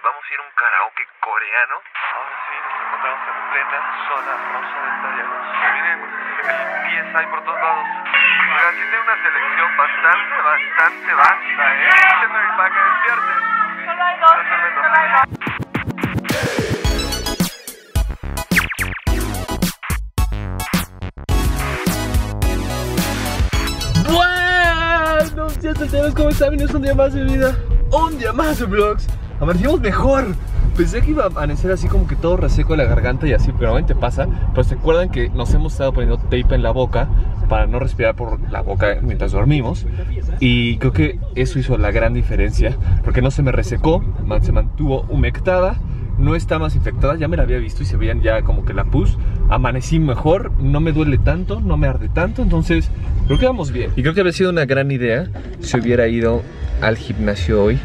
Vamos a ir a un karaoke coreano. Ahora sí, nos encontramos en plena zona rosa del Tallanos. Miren, el PSI por todos lados. Sí tiene una selección bastante, bastante vasta, ¿eh? Échenme para que despierte. Solo hay dos, solo hay dos. Buenos días, solteros, ¿cómo están? Bienvenidos un día más de vida, un día más de vlogs. Amanecimos mejor. Pensé que iba a amanecer así como que todo reseco de la garganta y así, pero normalmente pasa. Pero se acuerdan que nos hemos estado poniendo tape en la boca para no respirar por la boca mientras dormimos. Y creo que eso hizo la gran diferencia, porque no se me resecó, se mantuvo humectada. No está más infectada, ya me la había visto y se veían ya como que la pus. Amanecí mejor, no me duele tanto, no me arde tanto, entonces creo que vamos bien. Y creo que habría sido una gran idea si hubiera ido al gimnasio hoy,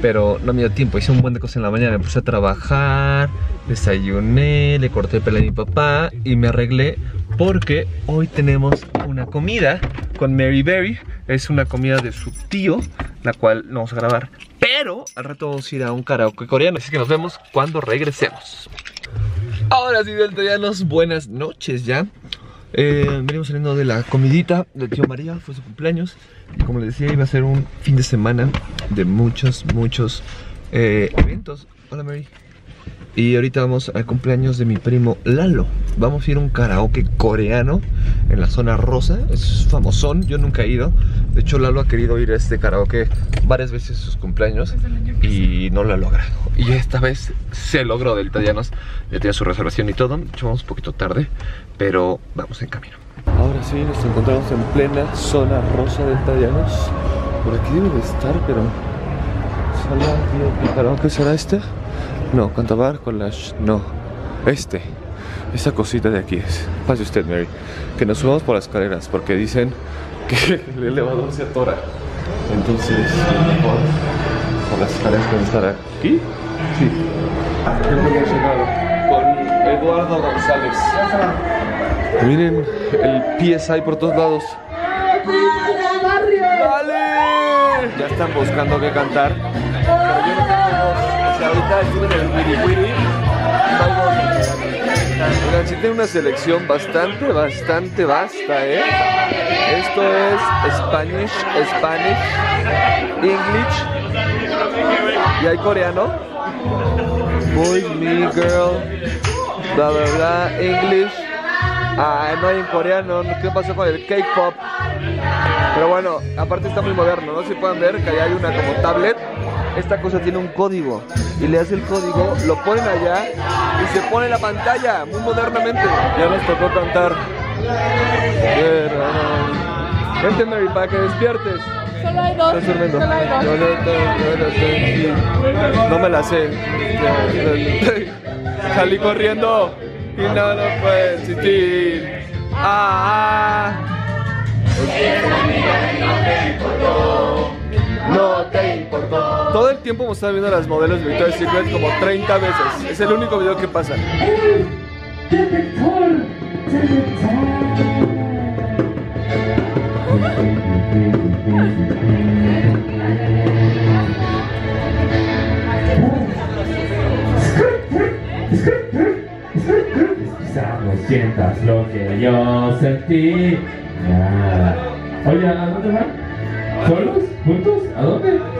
pero no me dio tiempo. Hice un buen de cosas en la mañana, me puse a trabajar, desayuné, le corté el pelo a mi papá y me arreglé porque hoy tenemos una comida con Mary Berry. Es una comida de su tío, la cual no vamos a grabar. Pero al rato vamos a ir a un karaoke coreano. Así que nos vemos cuando regresemos. Ahora sí, deltayanos, buenas noches ya. Eh, venimos saliendo de la comidita del tío María, fue su cumpleaños. Como les decía, iba a ser un fin de semana de muchos, muchos eh, eventos. Hola Mary. Y ahorita vamos al cumpleaños de mi primo Lalo. Vamos a ir a un karaoke coreano en la zona rosa. Es famosón, yo nunca he ido. De hecho, Lalo ha querido ir a este karaoke varias veces en sus cumpleaños y no lo ha logrado. Y esta vez se logró del Tallanos. Ya tenía su reservación y todo. De hecho, vamos un poquito tarde, pero vamos en camino. Ahora sí, nos encontramos en plena zona rosa del Tallanos. Por aquí debe de estar, pero. ¿Sala ¿Qué karaoke será este? No, Cantabar Collage, no. Este. Esa cosita de aquí es. Pase usted, Mary. Que nos subamos por las escaleras, porque dicen que el elevador se atora. Entonces, por las escaleras que estar aquí. Sí. Con Eduardo González. Miren el PSI por todos lados. ¡Dale! Ya están buscando qué cantar. Tiene una selección bastante, bastante vasta, ¿eh? Esto es Spanish, Spanish, English. ¿Y hay coreano? Boy, me, girl, bla, bla, bla, English. Ah, no hay en coreano. ¿Qué pasó con el K-pop? Pero bueno, aparte está muy moderno, ¿no? Si pueden ver que allá hay una como tablet. Esta cosa tiene un código y le hace el código, lo ponen allá y se pone la pantalla muy modernamente. Ya nos tocó cantar. Pero, Vente Mary para que despiertes. Solo hay dos, Estás durmiendo. solo hay dos. Yo no te- no la sé. No me la sé. Salí corriendo y no lo puedes sentir. Ah, ah. No te importó. Todo el tiempo hemos estado viendo las modelos de Victoria's Secret como 30 veces. Es el único video que pasa. No sientas lo que yo sentí. Nada. Oye, ¿a dónde van? ¿Solos? ¿Juntos? ¿A dónde?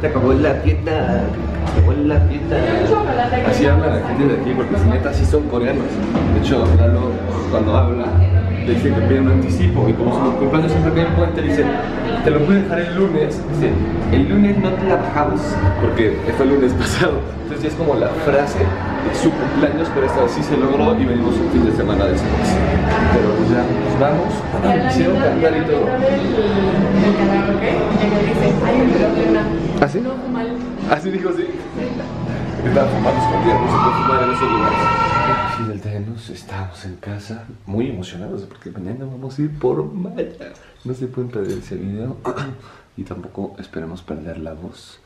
Se acabó la fiesta. Se acabó la fiesta. Así habla la gente de aquí, porque si neta sí son coreanos. De hecho, Lalo, cuando habla, dice que pide un anticipo. Y como su cumpleaños siempre cae en puente, dice: Te lo puedes dejar el lunes. Dice: El lunes no te la bajamos. Porque fue el lunes pasado. Entonces ya es como la frase de su cumpleaños, pero esta vez sí se logró y venimos un fin de semana después. Pero pues ya nos vamos. Ah, Hicieron cantar y todo. ¿Así? Así dijo, sí. Estaba fumando escondido, no se puede fumar en esos lugares. Fideltenos, estamos en casa muy emocionados porque mañana vamos a ir por Maya. No se pueden perder ese video y tampoco esperemos perder la voz.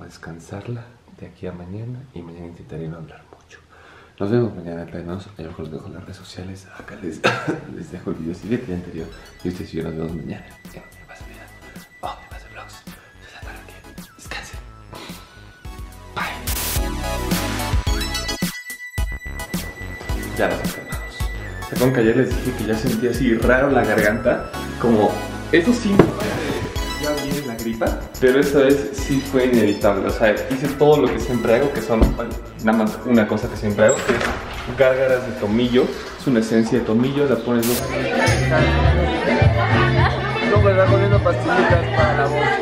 A descansarla de aquí a mañana y mañana intentaré no hablar mucho. Nos vemos mañana, plenos. Yo les dejo las redes sociales. Acá les, les dejo el video siguiente anterior. Y ustedes y yo nos vemos mañana. Ya enfermamos. ¿Se acuerdan que ayer les dije que ya sentía así raro la garganta? Como síntomas de ya viene la gripa, pero esta vez sí fue inevitable. O sea, hice todo lo que siempre hago, que son nada más una cosa que siempre hago, que es gárgaras de tomillo. Es una esencia de tomillo, la pones dos. No me va poniendo pastillitas para la.